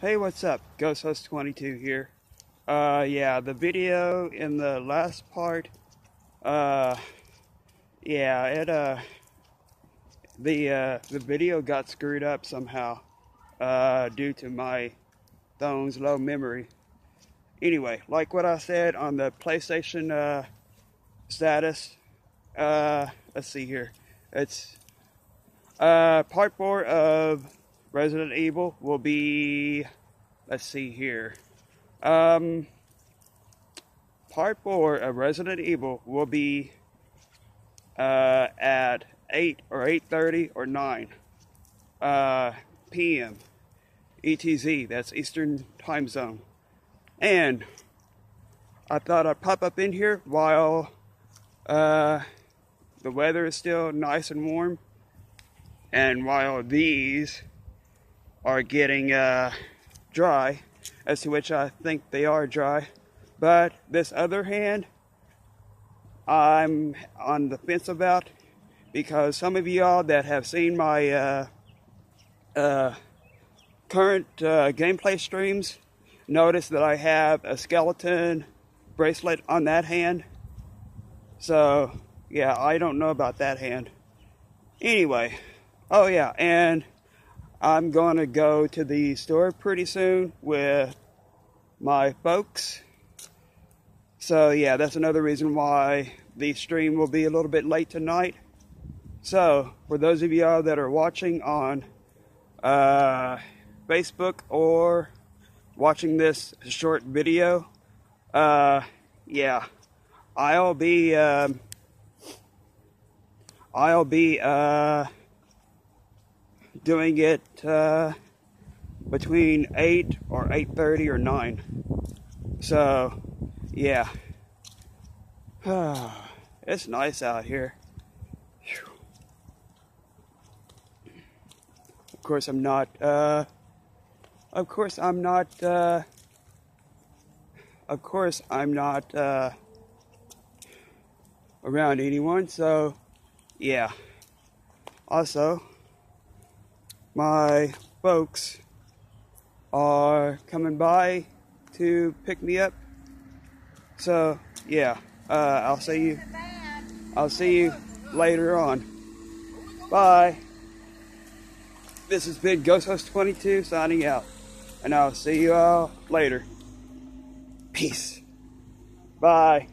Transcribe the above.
Hey, what's up? Ghost Host 22 here. Uh, yeah, the video in the last part, uh, yeah, it, uh, the, uh, the video got screwed up somehow, uh, due to my phone's low memory. Anyway, like what I said on the PlayStation, uh, status, uh, let's see here. It's, uh, part four of Resident Evil will be, let's see here. Um, part four of Resident Evil will be uh, at 8 or 8.30 or 9 uh, p.m. ETZ, that's Eastern Time Zone. And I thought I'd pop up in here while uh, the weather is still nice and warm and while these are getting uh, dry, as to which I think they are dry. But this other hand, I'm on the fence about because some of y'all that have seen my uh, uh, current uh, gameplay streams notice that I have a skeleton bracelet on that hand. So, yeah, I don't know about that hand. Anyway, oh yeah, and I'm going to go to the store pretty soon with my folks. So yeah, that's another reason why the stream will be a little bit late tonight. So for those of y'all that are watching on uh, Facebook or watching this short video, uh, yeah, I'll be um, I'll be uh, doing it uh, between 8 or 8.30 or 9. So, yeah. it's nice out here. Of course, I'm not, uh, of course, I'm not, uh, of course, I'm not, uh, around anyone, so, yeah. Also, my folks are coming by to pick me up. So yeah, uh, I'll see you. I'll see you later on. Bye. This has been Ghost Host 22 signing out, and I'll see you all later. Peace. Bye.